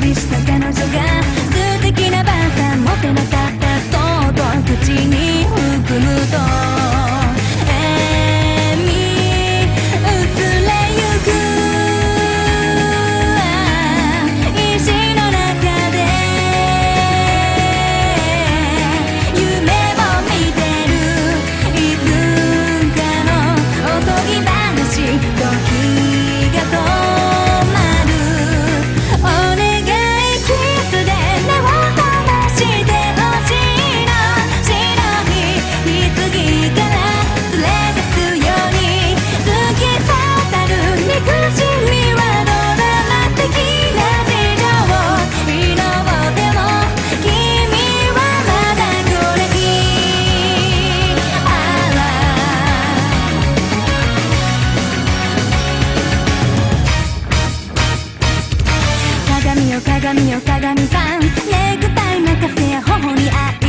りした彼女が鏡よ鏡さんネクタイ任せや頬にあ